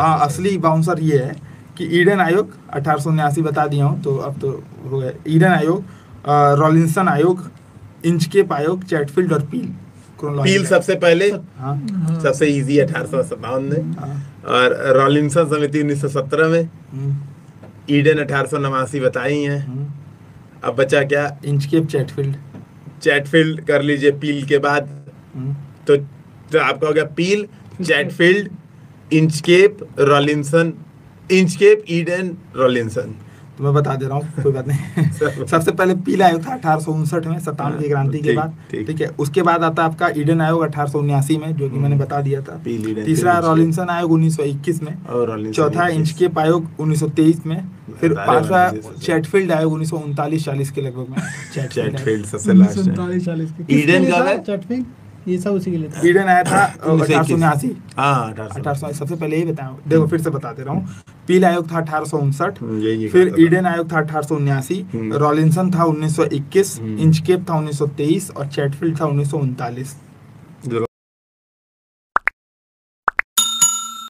हाँ असली बाउंसर ये है कि ईडन आयोग अठारह बता दिया हूँ तो अब तो हो गया। ईडन आयोग रॉलिंसन आयोग इंचकेप आयोग चैटफील्ड और पील। पील सबसे पहले? हाँ। सबसे इजी अठारह सौ में। हाँ। और रॉलिंसन समिति 1917 में। हम्म, ईडन अठारह बताई है। हम्म, अब बचा क्या? Inchcape Chatfield. चैटफील्ड कर लीजिए पील के बाद। हम्म, तो, तो आपका हो गया Peel Chatfield Inchcape Rawlinson Inchcape Eden Rawlinson तो मैं बता दे रहा हूँ कोई बात नहीं। सबसे पहले पीला आयोग था अठारह सौ उनसठ में सत्तावन की क्रांति के बाद। ठीक। है उसके बाद आता आपका ईडन आयोग अठारह में जो कि मैंने बता दिया था। तीसरा रॉलिंसन आयोग 1921 में। चौथा इंचकेप आयोग 1923 में। फिर पांचवा चैटफील्ड आयोग उन्नीस सौ उनतालीस चालीस के लगभग में। चैटफील्ड सबसे लास्ट है। उनतालीस चालीस के ईडन है? ये सब उसी के लिए था। ईडन आया था अठारह सौ उन्यासी। हाँ अठारह सौ सबसे पहले यही बताया देखो फिर से बता दे रहा हूँ। पील आयोग था अठारह सौ उनसठ फिर ईडन आयोग था अठारह सौ उन्यासी हम्म। रॉलिंसन था उन्नीस सौ इक्कीस इंचकेप था 1923 और चैटफील्ड था 1939